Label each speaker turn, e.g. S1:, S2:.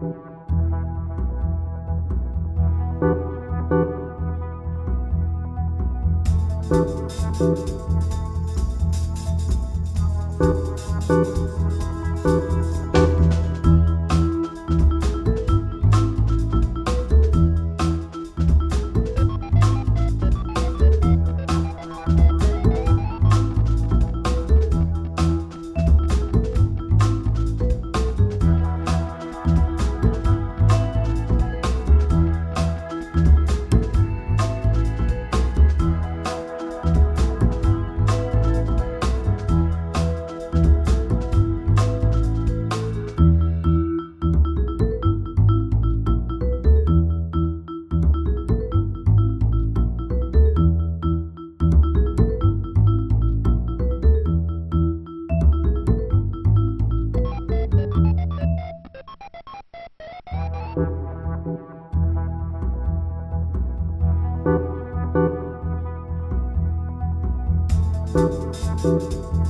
S1: Música Música